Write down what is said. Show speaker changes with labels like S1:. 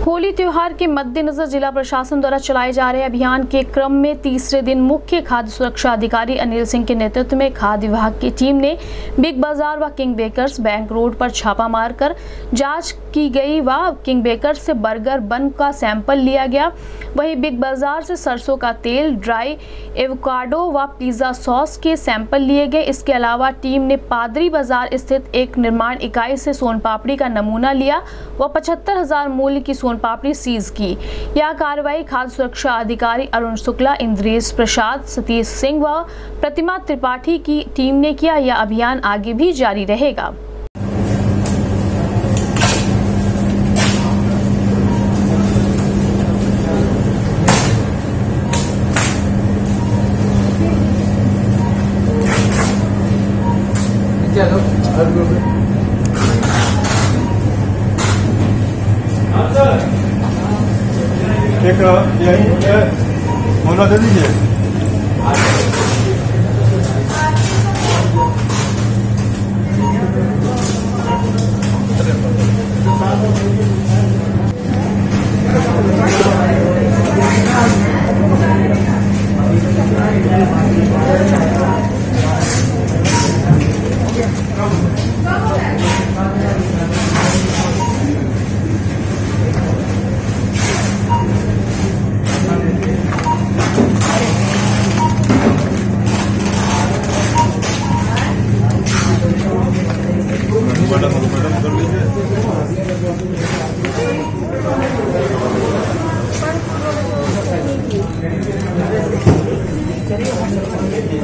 S1: होली त्योहार के मद्देनजर जिला प्रशासन द्वारा चलाए जा रहे अभियान के क्रम में तीसरे दिन मुख्य खाद्य सुरक्षा अधिकारी अनिल सिंह के नेतृत्व में खाद्य विभाग की टीम ने बिग बाज़ार व किंग बेकर्स बैंक रोड पर छापा मारकर जाँच की गई व किंग बेकर्स से बर्गर, बन का सैंपल लिया गया। वहीं बिग बाज़ार से सरसों का तेल, ड्राई एवोकाडो व पिज्जा सॉस के सैंपल लिए गए। इसके अलावा टीम ने पादरी बाज़ार स्थित एक निर्माण इकाई से सोन पापड़ी का नमूना लिया व पचहत्तर मूल्य की पापड़ी सीज की। यह कार्रवाई खाद्य सुरक्षा अधिकारी अरुण शुक्ला, इंद्रेश प्रसाद, सतीश सिंह व प्रतिमा त्रिपाठी की टीम ने किया। यह अभियान आगे भी जारी रहेगा।
S2: एक यही मोला दे दीजिए